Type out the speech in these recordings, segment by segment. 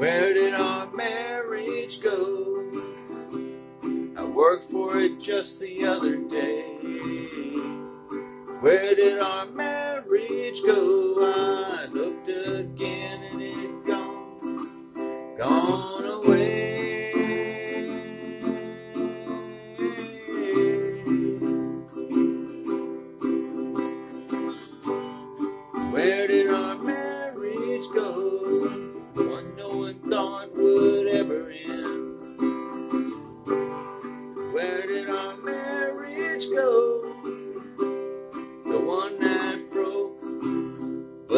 Where did our marriage go? I worked for it just the other day. Where did our marriage go? I look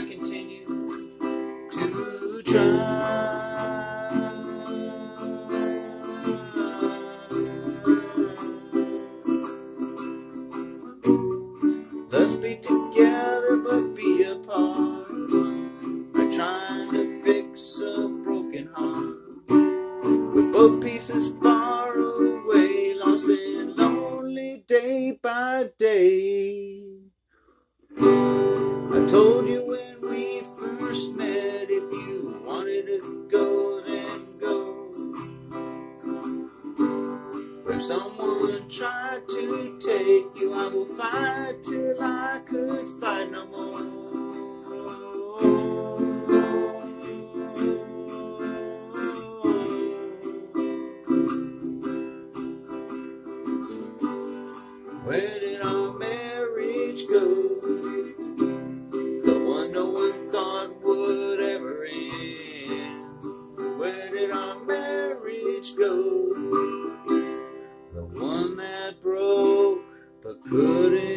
I continue to try. Let's be together but be apart. We're trying to fix a broken heart. With both pieces far away, lost and lonely day by day. Someone tried to take you, I will fight till I could fight no more. Where the good in